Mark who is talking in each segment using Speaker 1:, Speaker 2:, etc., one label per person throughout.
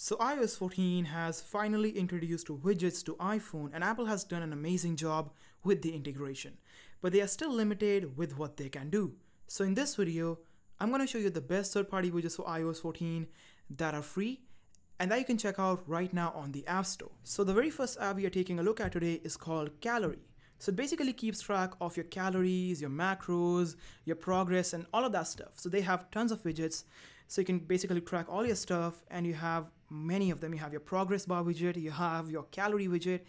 Speaker 1: So iOS 14 has finally introduced widgets to iPhone and Apple has done an amazing job with the integration. But they are still limited with what they can do. So in this video, I'm going to show you the best third-party widgets for iOS 14 that are free and that you can check out right now on the App Store. So the very first app we are taking a look at today is called Calorie. So it basically keeps track of your calories, your macros, your progress, and all of that stuff. So they have tons of widgets. So you can basically track all your stuff, and you have many of them. You have your progress bar widget, you have your calorie widget,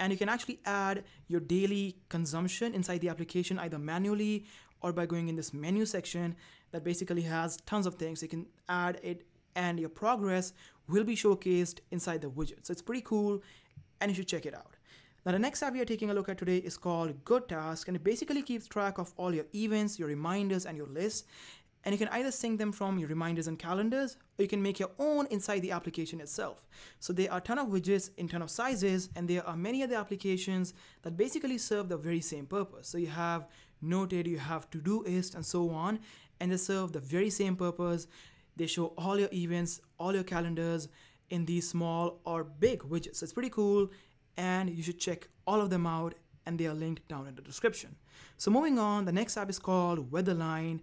Speaker 1: and you can actually add your daily consumption inside the application either manually or by going in this menu section that basically has tons of things. You can add it, and your progress will be showcased inside the widget. So it's pretty cool, and you should check it out. Now the next app we are taking a look at today is called Good Task and it basically keeps track of all your events, your reminders and your lists and you can either sync them from your reminders and calendars or you can make your own inside the application itself. So there are a ton of widgets in ton of sizes and there are many other applications that basically serve the very same purpose. So you have Noted, you have Todoist and so on and they serve the very same purpose. They show all your events, all your calendars in these small or big widgets. So it's pretty cool and you should check all of them out and they are linked down in the description. So moving on, the next app is called Weatherline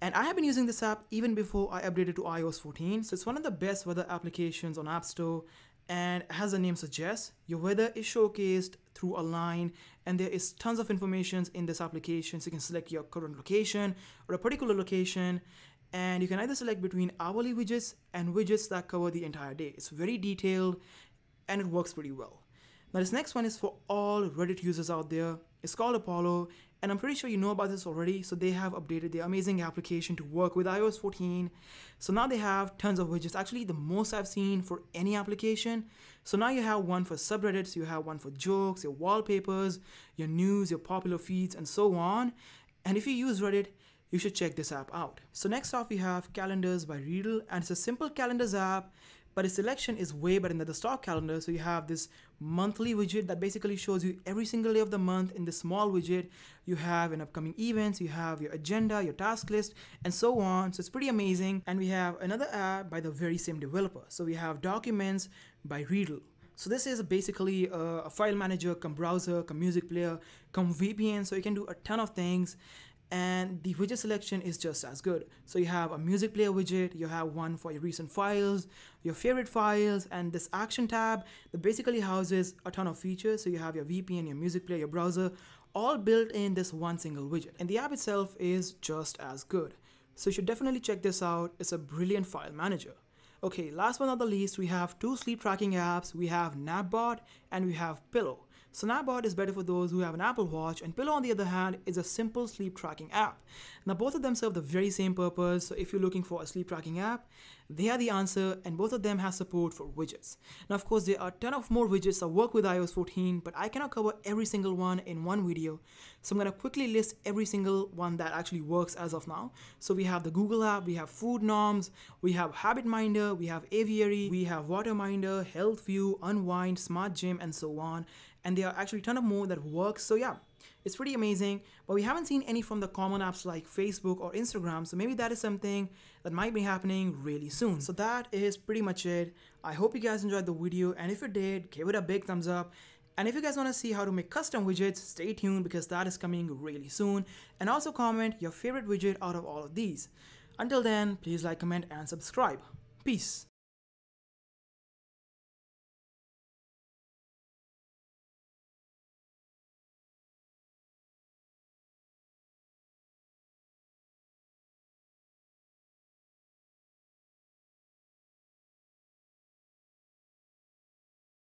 Speaker 1: and I have been using this app even before I updated to iOS 14. So it's one of the best weather applications on App Store and as the name suggests, your weather is showcased through a line and there is tons of information in this application. So you can select your current location or a particular location and you can either select between hourly widgets and widgets that cover the entire day. It's very detailed and it works pretty well. Now this next one is for all Reddit users out there. It's called Apollo and I'm pretty sure you know about this already. So they have updated their amazing application to work with iOS 14. So now they have tons of widgets, actually the most I've seen for any application. So now you have one for subreddits, you have one for jokes, your wallpapers, your news, your popular feeds and so on. And if you use Reddit, you should check this app out. So next off we have Calendars by Readdle and it's a simple calendars app but its selection is way better than the stock calendar. So you have this monthly widget that basically shows you every single day of the month in this small widget. You have an upcoming events, you have your agenda, your task list, and so on. So it's pretty amazing. And we have another app by the very same developer. So we have Documents by Readdle. So this is basically a, file manager, come browser, come music player, come VPN. So you can do a ton of things and the widget selection is just as good. So you have a music player widget, you have one for your recent files, your favorite files, and this action tab that basically houses a ton of features. So you have your VPN, your music player, your browser, all built in this one single widget. And the app itself is just as good. So you should definitely check this out. It's a brilliant file manager. Okay, last but not the least, we have two sleep tracking apps. We have Napbot and we have Pillow. So Napbot is better for those who have an Apple Watch and Pillow on the other hand is a simple sleep tracking app. Now both of them serve the very same purpose so if you're looking for a sleep tracking app, they are the answer and both of them have support for widgets. Now of course there are a ton of more widgets that work with iOS 14 but I cannot cover every single one in one video so I'm going to quickly list every single one that actually works as of now. So we have the Google app, we have Food Noms, we have Habit Minder, we have Aviary, we have Water Minder, Health View, Unwind, Smart Gym and so on and there are actually a ton of more that work. So yeah, it's pretty amazing, but we haven't seen any from the common apps like Facebook or Instagram. So maybe that is something that might be happening really soon. So that is pretty much it. I hope you guys enjoyed the video. And if you did, give it a big thumbs up. And if you guys want to see how to make custom widgets, stay tuned because that is coming really soon. And also comment your favorite widget out of all of these. Until then, please like, comment, and subscribe. Peace.